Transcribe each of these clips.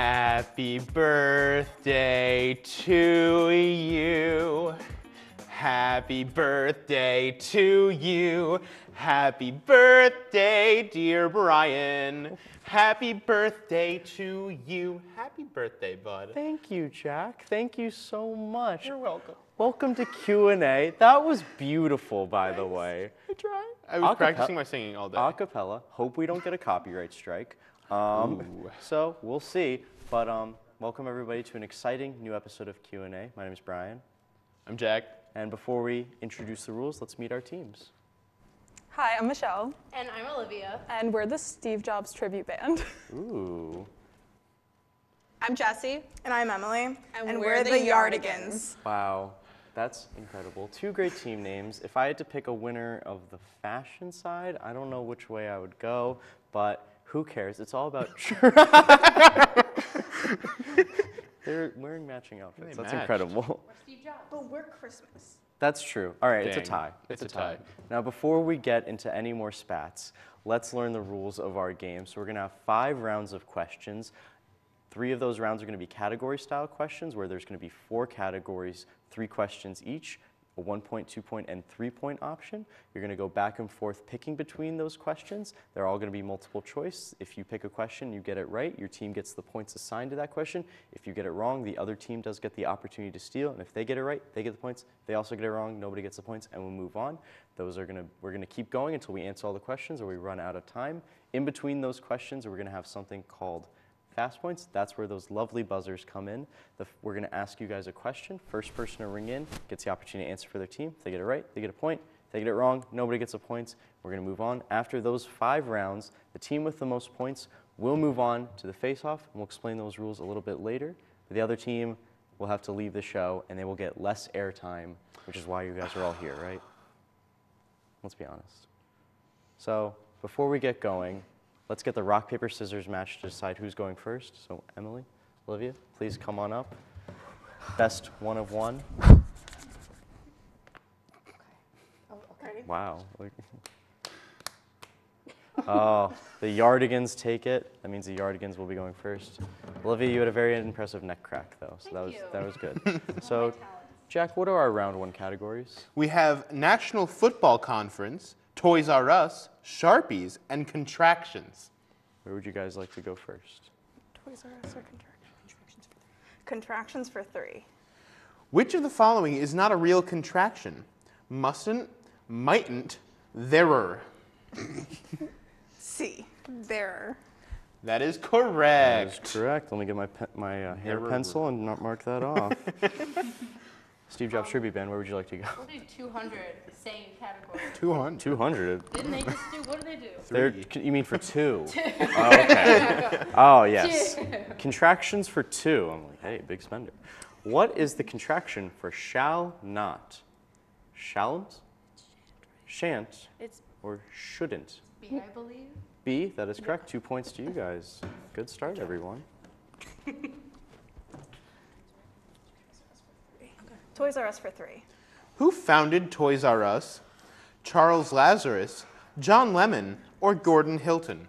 Happy birthday to you. Happy birthday to you. Happy birthday, dear Brian. Happy birthday to you. Happy birthday, bud. Thank you, Jack. Thank you so much. You're welcome. Welcome to Q&A. That was beautiful, by the way. I tried. I was Acapella- practicing my singing all day. Acapella. Hope we don't get a copyright strike. Um, so we'll see. But um, welcome everybody to an exciting new episode of Q&A. My name is Brian. I'm Jack. And before we introduce the rules, let's meet our teams. Hi, I'm Michelle, And I'm Olivia. and we're the Steve Jobs tribute band. Ooh. I'm Jesse. And I'm Emily. And, we're we're, the the Yardigans. Yardigans. Wow, that's incredible. Two great team names. If I had to pick a winner of the fashion side, I don't know which way I would go, but who cares? It's all about. They're wearing matching outfits. They That's matched. incredible. Steve Jobs. But we're Christmas. That's true. All right, it's a Dang, tie. it's a tie. Now, before we get into any more spats, let's learn the rules of our game. So, we're going to have five rounds of questions. Three of those rounds are going to be category style questions, where there's going to be four categories, three questions each, a one point, two point, and three point option. You're going to go back and forth picking between those questions. They're all going to be multiple choice. If you pick a question, you get it right, your team gets the points assigned to that question. If you get it wrong, the other team does get the opportunity to steal. And if they get it right, they get the points. They also get it wrong, nobody gets the points, and we'll move on. Those are going to, we're going to keep going until we answer all the questions or we run out of time. In between those questions, we're going to have something called Fast points, that's where those lovely buzzers come in. The, we're going to ask you guys a question. First person to ring in gets the opportunity to answer for their team. If they get it right, they get a point. If they get it wrong, nobody gets a point. We're going to move on. After those five rounds, the team with the most points will move on to the face-off, and we'll explain those rules a little bit later. But The other team will have to leave the show, and they will get less airtime, which is why you guys are all here, right? Let's be honest. So before we get going, let's get the rock, paper, scissors match to decide who's going first. So Emily, Olivia, please come on up. Best one of one. Okay. Okay. Wow. Oh, the Yardigans take it. That means the Yardigans will be going first. Olivia, you had a very impressive neck crack, though, so that was you. that was good. so, Jack, what are our round one categories? We have National Football Conference, Toys R Us, Sharpies, and contractions. Where would you guys like to go first? Toys R Us or contractions? Contractions for three. Which of the following is not a real contraction? Mustn't, mightn't, there'er. C. There. That is correct. That is correct. correct. Let me get my pe- my uh, hair Never pencil and not mark that off. Steve Jobs tribute band. Where would you like to go? We'll do 200, same category. 200. Two hundred. Didn't they just do, what did they do? They're, you mean for two? Oh, okay. Oh yes. Contractions for two. I'm like, hey, big spender. What is the contraction for shall not? Shalln't, shan't, It's or shouldn't? B, I believe. B. That is correct. Two points to you guys. Good start, everyone. Toys R Us for three. Who founded Toys R Us? Charles Lazarus, John Lemon, or Gordon Hilton?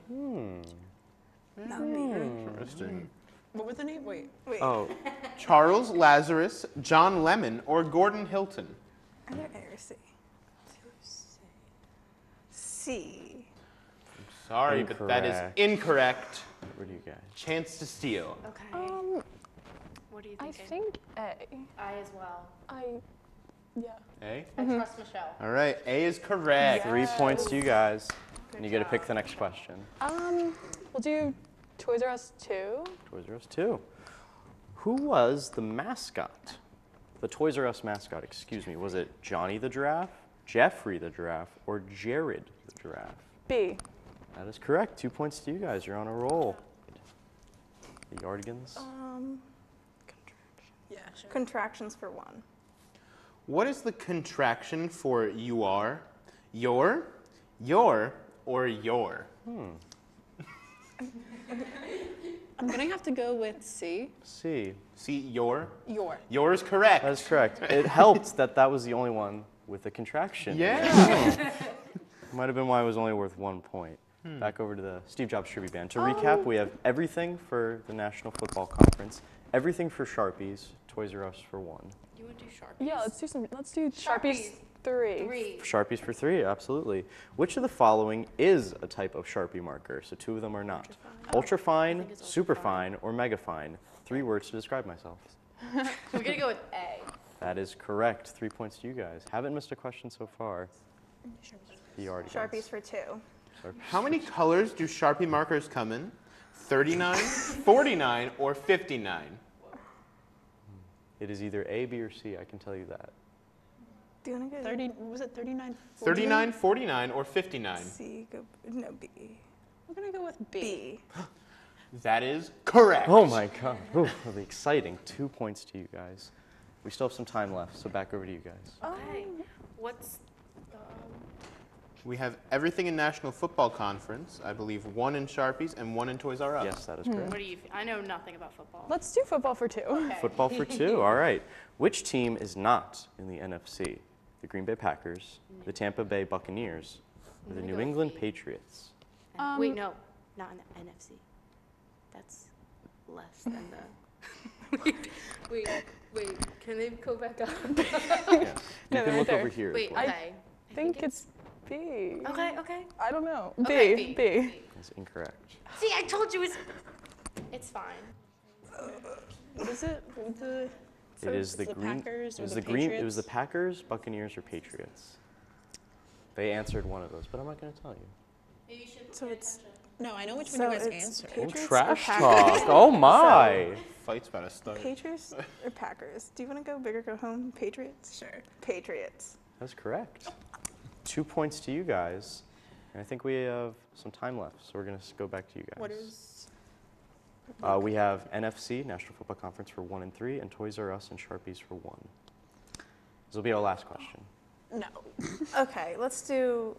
That would be Interesting. What was the name? Wait. Wait. Oh, Charles Lazarus, John Lemon, or Gordon Hilton? Either A or C. C. Sorry, but that is Incorrect. incorrect. what do you guys? Chance to steal. Okay. Oh. What do you think? I think? think A. I as well. I, yeah. A? I trust Michelle. All right, A is correct. Three points to you guys. And you get to pick the next question. Um, we'll do Toys R Us 2. Toys R Us 2. Who was the mascot? The Toys R Us mascot, excuse me. Was it Johnny the Giraffe, Jeffrey the Giraffe, or Jared the Giraffe? B. That is correct. Two points to you guys. You're on a roll. The Yardigans. Um, Yeah, sure. contractions for one. What is the contraction for you are, your, your, or your? Hmm. I'm gonna have to go with C. C. See, your? Your. Your is correct. That is correct. It helped that that was the only one with a contraction. yeah. Hmm. Might have been why it was only worth one point. Hmm. back over to the Steve Jobs Tribute Band. To um, recap, we have everything for the National Football Conference, everything for Sharpies, Toys R Us for one. You want to do sharp? Yeah, let's do some. Let's do Sharpies, Sharpies. three. Three. Sharpies for three, absolutely. Which of the following is a type of Sharpie marker? So two of them are not. Ultra fine, think super ultrafine. fine, or mega fine. Three words to describe myself. We're gonna go with A. That is correct. Three points to you guys. Haven't missed a question so far. The already Sharpies for two. How many colors do Sharpie markers come in? 39, 49, or 59? It is either A, B, or C. I can tell you that. Do you want to go 30, was it 39? 39, 49, or 59? C? Go no B. We're going to go with B. B. That is correct. Oh my God. Ooh, really exciting. Two points to you guys. We still have some time left, so back over to you guys. Oh. Okay. What's the We have everything in National Football Conference. I believe one in Sharpies and one in Toys R Us. Yes, that is correct. what do you? I know nothing about football. Let's do football for two. Okay. Football for two. All right. Which team is not in the NFC? The Green Bay Packers, the Tampa Bay Buccaneers, or the New England B. Patriots? Uh, Wait, no, not in the NFC. That's less than the. wait, wait, wait. Can they go back up? Yes. You No, can they're look right over there. here. as wait, well. okay. I think it's B. Okay, okay. I don't know. Okay, B. B. That's incorrect. See, I told you it's. It's fine. What is it? The, It is the, the green. Packers it or was the the green. It was the Packers, Buccaneers, or Patriots. They answered one of those, but I'm not going to tell you. Maybe you should. So it's no, I know which so one you guys answered. Oh, Patriots or trash talk. Oh my. Fight's about to start. Patriots or Packers? Do you want to go big or go home? Patriots. Sure. Patriots. That's correct. Oh, Two points to you guys. And I think we have some time left, so we're going to go back to you guys. What is? Uh, we have NFC, National Football Conference, for one and three, and Toys R Us and Sharpies for one. This will be our last question. No. Okay, let's do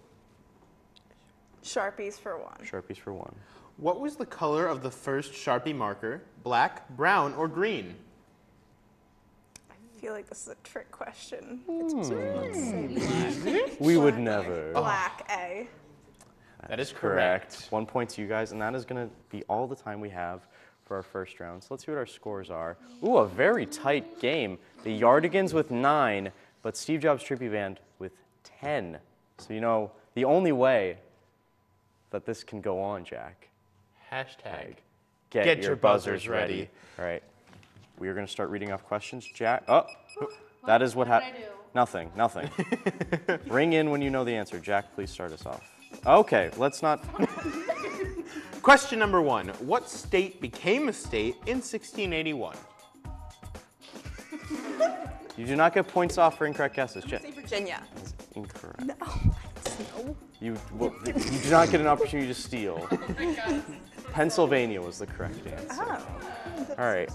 Sharpies for one. Sharpies for one. What was the color of the first Sharpie marker? Black, brown, or green? I feel like this is a trick question. Hmm. We would never. Black A. That is correct. One point to you guys, and that is going to be all the time we have for our first round. So let's see what our scores are. Ooh, a very tight game. The Yardigans with nine, but Steve Jobs Tribute Band with 10. So you know, the only way that this can go on, Jack, Hashtag. get, Get your, your buzzers, buzzers ready. ready. All right. We are going to start reading off questions. Jack, oh, that is what what happened. Nothing, nothing. Ring in when you know the answer. Jack, please start us off. Okay, let's not. Question number one. What state became a state in 1681? You do not get points off for incorrect guesses. Jen. Say Virginia. Incorrect. No, you, well, you do not get an opportunity to steal. Pennsylvania was the correct answer. Oh. All right.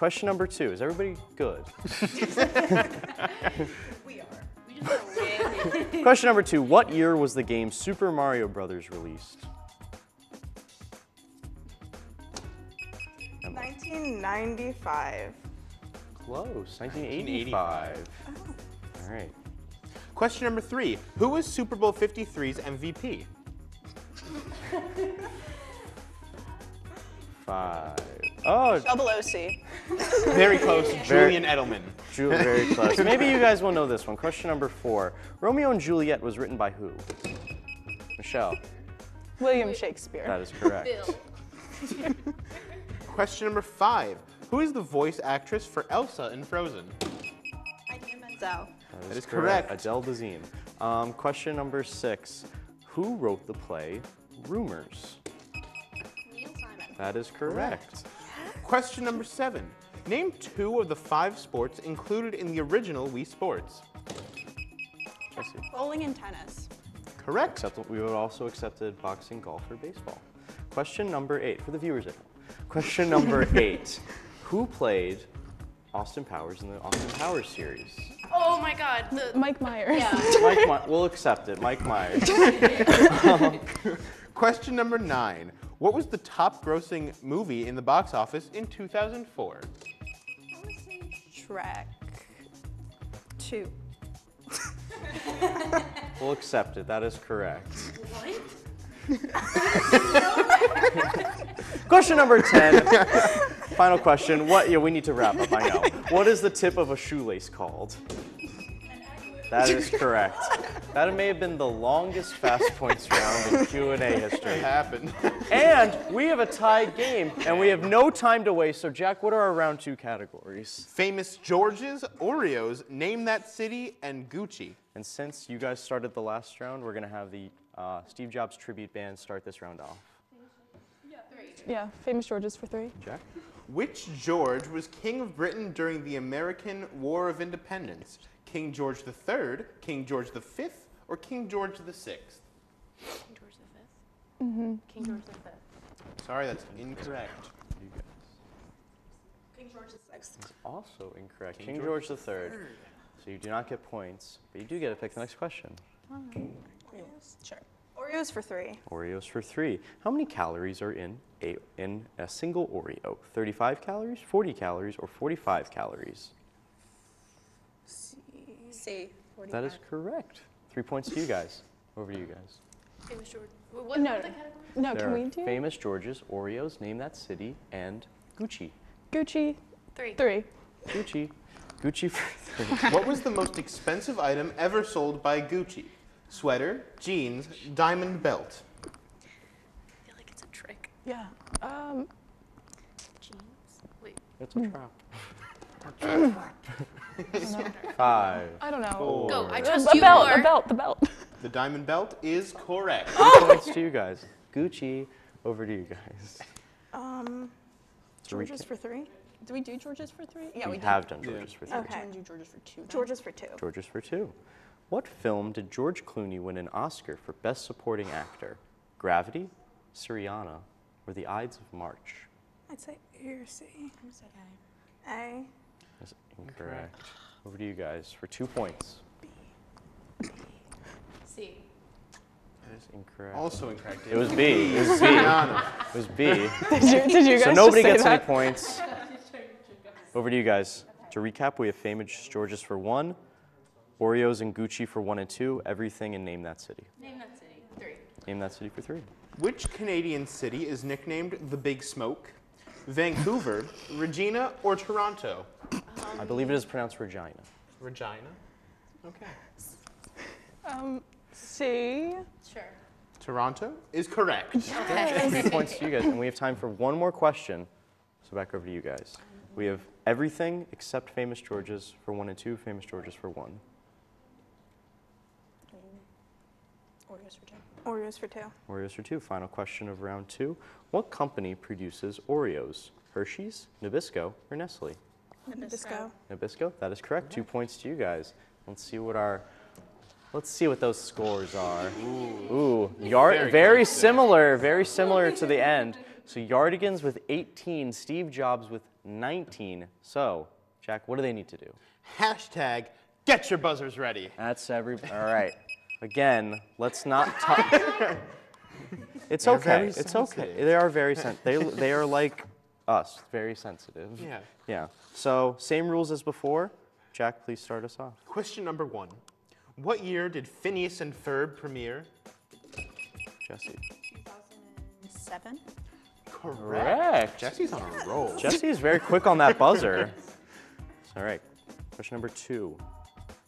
Question number two. Is everybody good? We are. We just win. Question number two. What year was the game Super Mario Brothers released? 1995. Close. 1985. All right. Question number three. Who was Super Bowl 53's MVP? Five. Oh, Double OC. Very close. Very- Julian Edelman. Ju- very close. Maybe you guys will know this one. Question number four. Romeo and Juliet was written by who? Michelle. William Shakespeare. That is correct. Bill. Question number five. Who is the voice actress for Elsa in Frozen? So. That is correct. Adele Dazeem. Um, question number six. Who wrote the play Rumors? Neil Simon. That is correct. Question number seven. Name two of the five sports included in the original Wii Sports. Jesse. Bowling and tennis. Correct. Accept- we would also accepted boxing, golf, or baseball. Question number eight for the viewers at home. Question number eight. Who played Austin Powers in the Austin Powers series? Oh my God. The, Mike Myers. yeah. Mike, My- we'll accept it. Mike Myers. Um, Question number nine. What was the top grossing movie in the box office in 2004? Shrek. Two. We'll accept it. That is correct. What? Question number 10. Final question. What? Yeah, we need to wrap up. I know. What is the tip of a shoelace called? That is correct. That may have been the longest fast points round in Q&A history. happened. And we have a tied game, and we have no time to waste. So, Jack, what are our round two categories? Famous George's, Oreos, Name That City, and Gucci. And since you guys started the last round, we're gonna have the uh, Steve Jobs tribute band start this round off. Yeah, famous Georges for three. Jack. Which George was King of Britain during the American War of Independence? King George III, King George V, or King George VI? King George the Fifth. Mm-hmm. King George the Fifth. Sorry, that's incorrect. You guys. King George VI. Also incorrect. King, King George, George III. So you do not get points, but you do get to pick the next question. Oreos? Sure. Oreos for three. Oreos for three. How many calories are in a in a single Oreo? 35 calories, 40 calories, or 45 calories? C. That is correct. Three points to you guys. Over to you guys. Famous George. What No, were the no. There can are we do famous Georges, Oreos, name that city, and Gucci. Gucci Three. three? Gucci. Gucci for three. what was the most expensive item ever sold by Gucci? Sweater, jeans, diamond belt. I feel like it's a trick. Yeah. Um, Jeans. Wait. It's a trap. Five. I don't know. Four. Go. I A- trust a you belt, more. a belt, the belt. The diamond belt is correct. Three points to you guys. Gucci. Over to you guys. Um, George's for three. Do we do Georges for three? Yeah, we we, did. have done Yeah. Georges for three. Okay. Do Georges for two? then? George's for two. Georges for two. What film did George Clooney win an Oscar for Best Supporting Actor? Gravity, Syriana, or The Ides of March? I'd say A or C. I'm so tired. A. That's incorrect. Over to you guys for two points. C. That is Incorrect. also incorrect. It was B. It was B. It was B. Did you, did you guys So nobody just gets say any points. Over to you guys. To recap, we have famous Georges for one, Oreos and Gucci for one and two, everything and name that city. Name that city. Three. Name that city for three. Which Canadian city is nicknamed the Big Smoke? Vancouver, Regina, or Toronto? I believe it is pronounced Regina. Regina. Okay. Um, C. Sure. Toronto is correct. Three points to you guys, and we have time for one more question. So back over to you guys. We have everything except famous Georges for one and two, famous Georges for one. Oreos for two. Oreos for two. Oreos for two. Final question of round two. What company produces Oreos? Hershey's, Nabisco, or Nestle? Nabisco. Nabisco. That is correct. Two points to you guys. Let's see what our let's see what those scores are. Ooh, Yard, Very very, similar, very similar to the end. So Yardigans with 18, Steve Jobs with 19. So, Jack, what do they need to do? Hashtag get your buzzers ready. That's every. All right. Again, let's not talk. it's okay. It's okay. They are very sen- they they are like us, very sensitive. Yeah. Yeah. So same rules as before. Jack, please start us off. Question number one. What year did Phineas and Ferb premiere? Jesse. 2007. Correct. Jesse's on a roll. Jesse is very quick on that buzzer. All right. Question number two.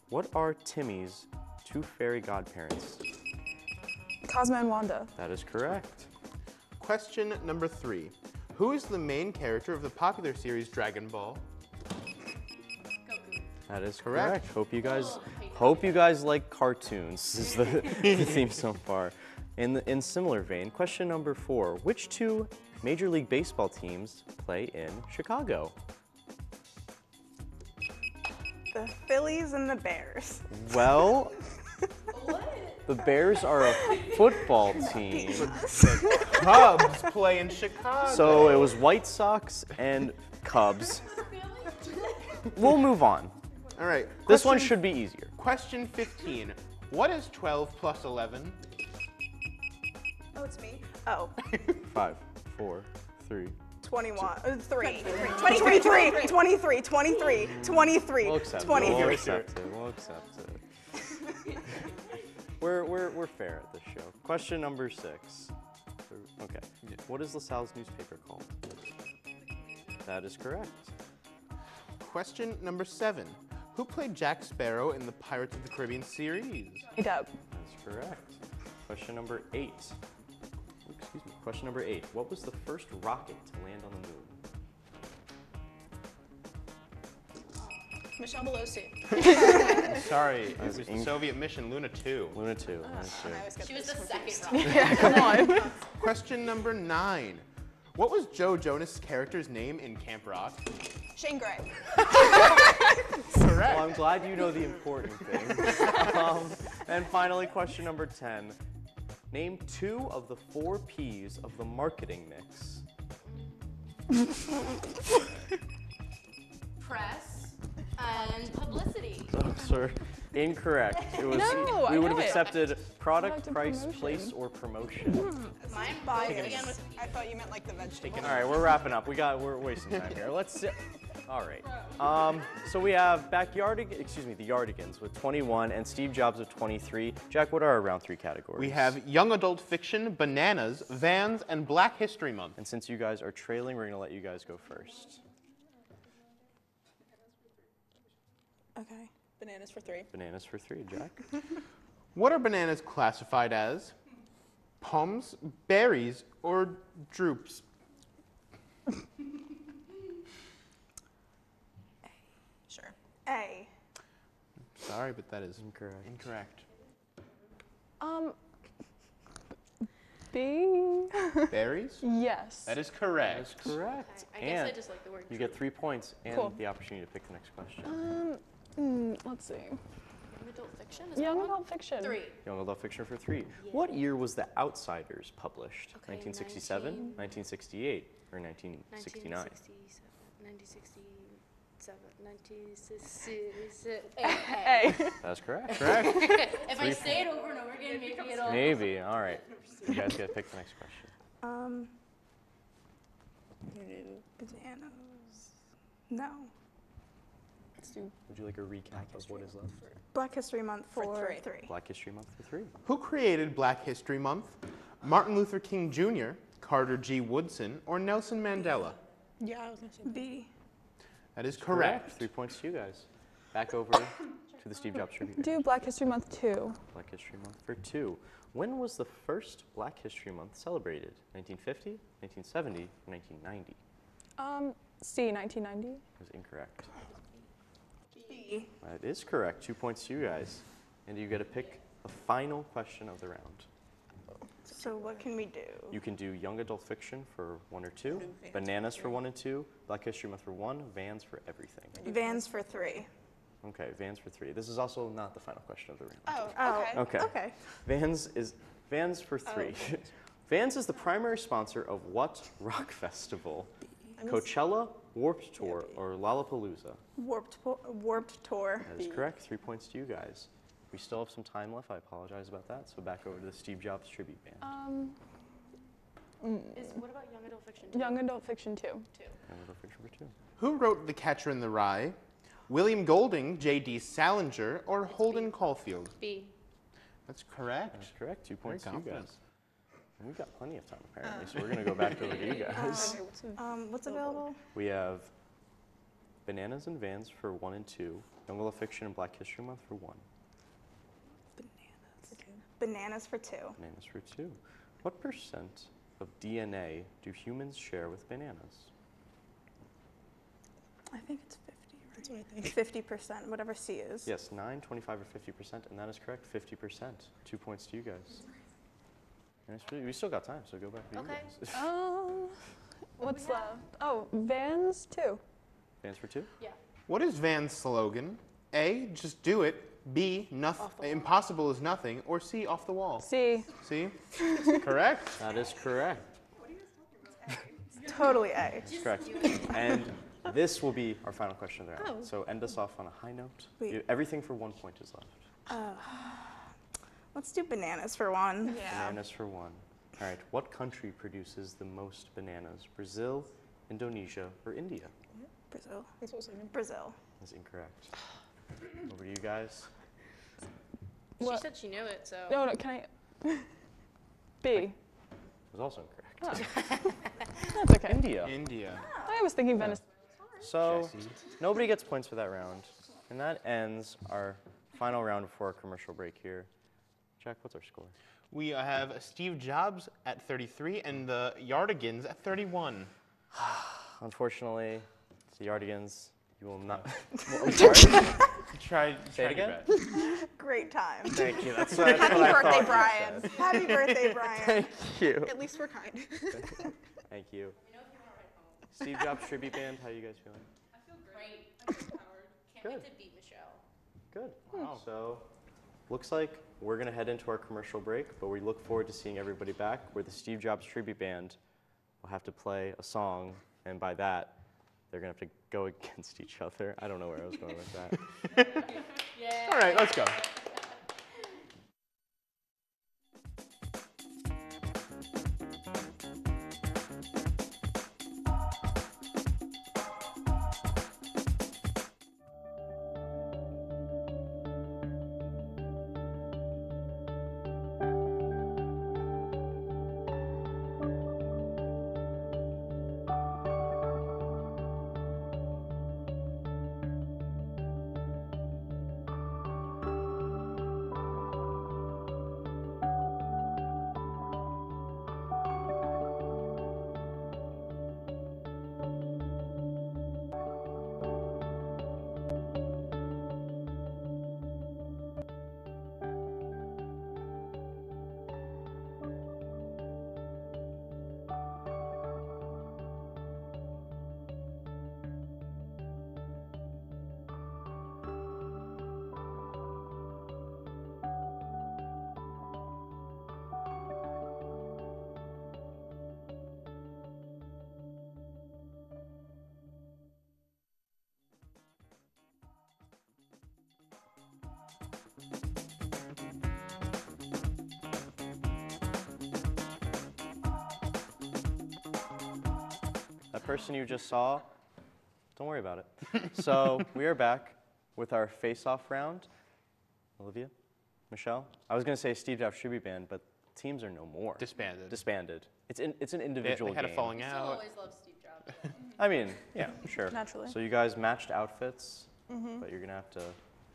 What are Timmy's two fairy godparents? Cosmo and Wanda. That is correct. Question number three. Who is the main character of the popular series Dragon Ball? That is Correct. correct. Hope you guys hope you guys like cartoons. Is the, the theme so far. In the, in similar vein, question number four: Which two Major League Baseball teams play in Chicago? The Phillies and the Bears. Well, the Bears are a football team. Cubs play in Chicago. So it was White Sox and Cubs. We'll move on. All right. This one should be easier. Question 15. What is 12 plus 11? Oh, it's me. Oh, Five, four, three. 21. Uh, three. 23. 23. 23. 23. We'll accept it. 23. We'll accept it. We'll accept it. We're, we're, we're fair at this show. Question number six. Okay. What is LaSalle's newspaper called? That is correct. Question number seven. Who played Jack Sparrow in the Pirates of the Caribbean series? Johnny Depp. That's correct. Question number eight. Excuse me. Question number eight. What was the first rocket to land on the moon? Michelle Belosi. Sorry, it was the Soviet mission Luna 2. Luna 2. Luna 2. She was the second Yeah, come on. Question number nine. What was Joe Jonas' character's name in Camp Rock? Shane Gray. Correct. Well, I'm glad you know the important things. um, and finally, question number 10. Name two of the four P's of the marketing mix. Press and publicity. Oh, sir, incorrect. It was No, we I would know have it. accepted product, Product price, promotion. place, or promotion. Mine Bias. began with I thought you meant like the vegetable. All right, we're wrapping up. We got we're wasting time here. Let's see. All right. Um, so we have backyard, excuse me, the Yardigans with 21 and Steve Jobs with 23. Jack, what are our round three categories? We have young adult fiction, bananas, vans, and Black History Month. And since you guys are trailing, we're gonna let you guys go first. Okay. Bananas for three. Bananas for three, Jack. What are bananas classified as? Palms, berries, or droops? A. Sure. A. Sorry, but that is Incorrect. incorrect. Um, B. berries? Yes. That is correct. is correct. I guess I and just like the word. you get three points and Cool. the opportunity to pick the next question. Um, mm, let's see. Young adult fiction. Is that Young one? adult fiction. Three. Young adult fiction for three. What year was The Outsiders published? Okay, 1967, 19 1968, or 1969? 1967, 1967, 1967. A. That's correct. Correct. If I say it over and over again, maybe it'll. Maybe. All right. You guys got to pick the next question. Um. Bananas. No. Let's do Would you like a recap of what is left? Black History Month for, For three. three. Black History Month for three. Who created Black History Month? Martin Luther King Jr., Carter G. Woodson, or Nelson Mandela? Yeah, I was gonna say. B. That is correct. Three points to you guys. Back over to the Steve Jobs tribute. do Black History Month two. Black History Month for two. When was the first Black History Month celebrated? 1950, 1970, or 1990? Um, C. 1990. Was incorrect. B. That is correct. Two points to you guys. And you get to pick the final question of the round. So what can we do? You can do young adult fiction for one or two, bananas for one and two, Black History Month for one, Vans for everything. Vans for three. Okay, Vans for three. This is also not the final question of the round. Oh, Oh, okay. Okay. Okay. Vans is Vans for three. Vans is the primary sponsor of what rock festival? Coachella, Warped Tour, or Lollapalooza? Warped, po- warped tour. That is correct. Three points to you guys. We still have some time left. I apologize about that. So back over to the Steve Jobs tribute band. Um, Is, what about young adult fiction? young adult fiction two. Two. Young adult fiction for two. Who wrote The Catcher in the Rye? William Golding, J.D. Salinger, or Holden Caulfield? B. That's correct. That's correct. Two points to you guys. And we've got plenty of time apparently, so we're gonna go back over to you guys. Um, what's available? We have bananas and vans for one and two, young adult fiction and Black History Month for one, Bananas for two. bananas for two. What percent of DNA do humans share with bananas? I think it's 50, That's what I think. 50%, whatever C is. Yes, 9, 25, or 50%, and that is correct, 50%. Two points to you guys. And it's really- we still got time, so go back to Okay. you guys. Um, what's left? Oh, Vans two. Vans for two? Yeah. What is Van's slogan? A. Just do it. B. Nothing. Impossible is nothing. Or C. Off the wall. C. C. correct. That is correct. What are you talking about? Totally A. That's correct. And this will be our final question of the round. So end us off on a high note. Wait. Everything for one point is left. Let's do bananas for one. Yeah. Bananas for one. All right. What country produces the most bananas? Brazil, Indonesia, or India? Brazil. That's what I was. Brazil. That's incorrect. Over to you guys. She What? said she knew it, so. No, no, can I? B. It was also incorrect. Oh. That's okay. India. India. I was thinking Venice. So Jesse. nobody gets points for that round. And that ends our final round before our commercial break here. Jack, what's our score? We have Steve Jobs at 33 and the Yardigans at 31. Unfortunately, it's the Yardigans. You will not. Try, Say it try your again? Great time. Thank you. That's, that's Happy what I birthday, thought Brian. Happy birthday, Brian. Thank you. At least we're kind. Thank you. Steve Jobs tribute band. How are you guys feeling? I feel great. I'm empowered. Can't Good. wait to beat Michelle. Good. Wow. So, looks like we're gonna head into our commercial break, but we look forward to seeing everybody back. Where the Steve Jobs tribute band will have to play a song, and by that, they're gonna have to go against each other. I don't know where I was going with that. Yeah. All right, let's go. That person you just saw, don't worry about it. so we are back with our face-off round. Olivia, Michelle. I was gonna say Steve Jobs tribute band, but teams are no more. Disbanded. Disbanded. It's in, it's an They, individual they had a game. falling Still out. always love Steve Jobs. I mean, yeah, sure. Naturally. So you guys matched outfits, mm-hmm. but you're gonna have to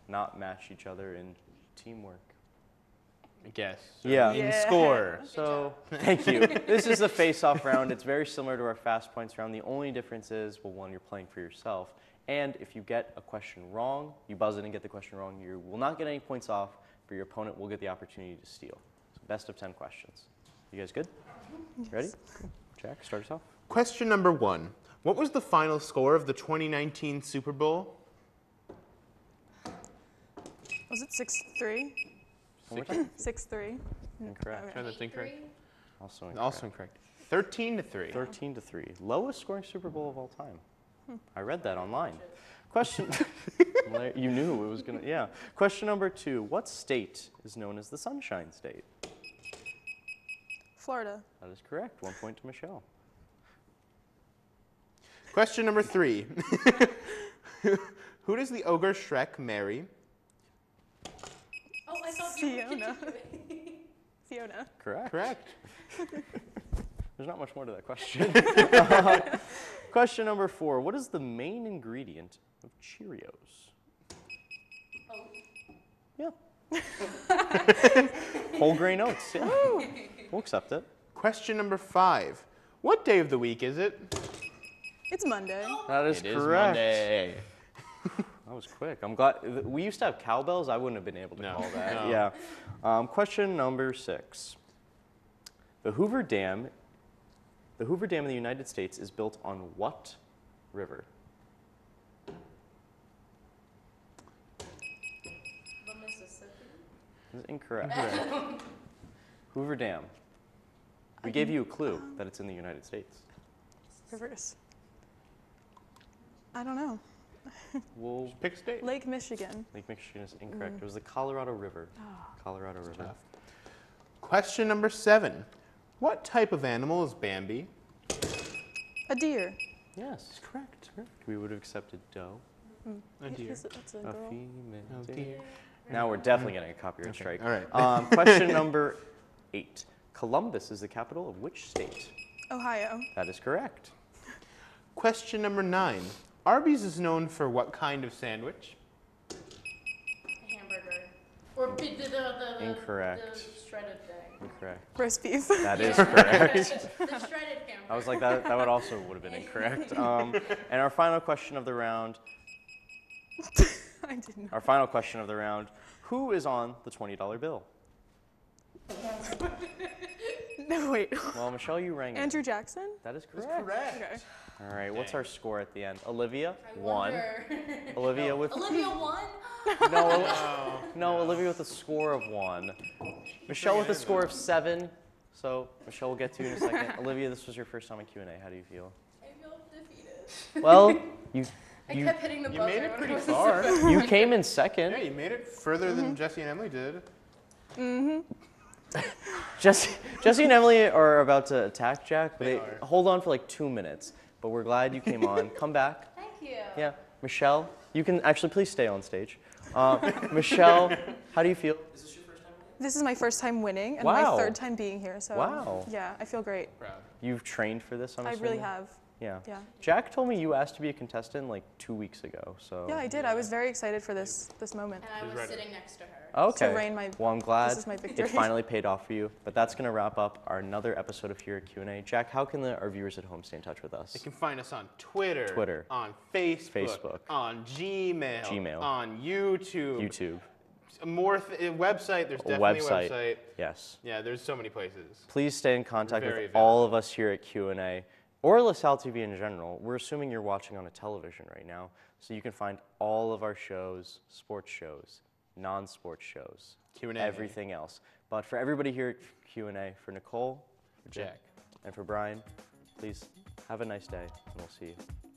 not match each other in teamwork. I guess. So Yeah. Yeah. Score. So thank you. this is the face-off round. It's very similar to our fast points round. The only difference is, well, one, you're playing for yourself, and if you get a question wrong, you buzz in and get the question wrong, you will not get any points off, but your opponent will get the opportunity to steal. So best of ten questions. You guys good? Ready? Cool. Jack, start us off. Question number one What was the final score of the 2019 Super Bowl? Was it 6 3? Six, six three. Incorrect. Okay. Trying to think right. Also incorrect. Also incorrect. Thirteen to three. Thirteen to three. Lowest scoring Super Bowl of all time. Hmm. I read that online. Question. you knew it was gonna. Yeah. Question number two. What state is known as the Sunshine State? Florida. That is correct. One point to Michelle. Question number three. Who does the ogre Shrek marry I thought you were Fiona. continuing. Fiona. Correct. Correct. There's not much more to that question. question number 4. What is the main ingredient of Cheerios? Oh, Yeah. Whole grain oats. Yeah. We'll accept it. Question number 5. What day of the week is it? It's Monday. That is It is correct. Monday. That was quick. I'm glad. We used to have cowbells. I wouldn't have been able to No, call that. no. Yeah. Um, question number six. The Hoover Dam, the Hoover Dam in the United States is built on what river? the Mississippi. This is incorrect. Hoover Dam. We gave you a clue that it's in the United States. Rivers. I don't know. We'll, Pick a state. Lake Michigan. Lake Michigan is mm. incorrect. It was the Colorado River. Ah. Colorado River. Tough. Question number 7. What type of animal is Bambi? A deer. Yes, correct. correct. We would have accepted doe. Mm. A deer. Is it- That's a A female Oh, deer. dear. Now we're definitely mm. getting a copyright strike. all right. Um, question number eight. Columbus is the capital of which state? Ohio. That is correct. Question number nine. Arby's is known for what kind of sandwich? A hamburger. Or be- the, the, the, the, Incorrect. the shredded thing. Incorrect. Roast beef. That is correct. the shredded hamburger. I was like, that, that would also would have been incorrect. Um, and our final question of the round, I didn't. our final question of the round, who is on the $20 bill? No, wait. Well, Michelle, you rang in. Andrew Jackson? That is correct. Correct. Okay. All right, what's our score at the end? Olivia, I one. wonder. Olivia with Olivia won? no, Oli- no, Olivia with a score of one. Michelle with a score of seven. So Michelle, we'll get to you in a second. Olivia, this was your first time in Q and A. How do you feel? I feel defeated. Well, you I you kept hitting the You buzzer. made it when pretty was far. you came in second. Yeah, you made it further than mm-hmm. Jesse and Emily did. Mm-hmm. Jesse, Jesse and Emily are about to attack Jack, but They they, are. hold on for like two minutes. But we're glad you came on. Come back. Thank you. Yeah, Michelle, you can actually please stay on stage. Uh, Michelle, how do you feel? Is this is my first time winning and Wow. my third time being here. So Wow. yeah, I feel great. Proud. You've trained for this, I'm I assuming? really have. Yeah. Yeah. Jack told me you asked to be a contestant like two weeks ago. So. Yeah, I did. I was very excited for this this moment. And I Who's was sitting next to her. Okay. reign my- well, I'm glad this is my victory. it finally paid off for you. But that's going to wrap up our another episode of Here at Q&A. Jack, how can the, our viewers at home stay in touch with us? You can find us on Twitter, Twitter. on Facebook, Facebook. on Gmail, Gmail. on YouTube, YouTube. more th- uh, website. There's A definitely website. a website. Yes. Yeah, there's so many places. Please stay in contact very with all of us here at Q&A or LaSalle TV in general. We're assuming you're watching on a television right now, so you can find all of our shows, sports shows, non-sports shows, Q&A. everything else. But for everybody here at Q&A, for Nicole, for Jack, Jack. and for Brian, please have a nice day, and we'll see you.